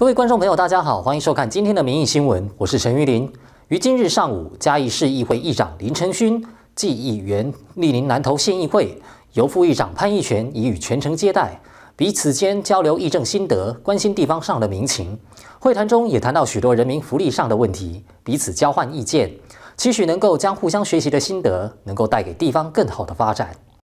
各位观众朋友，大家好，欢迎收看今天的民意新闻，我是陈玉林。于今日上午，嘉义市议会议长林承勋、暨议员莅临南投县议会，由副议长潘义全已与全程接待，彼此间交流议政心得，关心地方上的民情。会谈中也谈到许多人民福利上的问题，彼此交换意见，期许能够将互相学习的心得，能够带给地方更好的发展。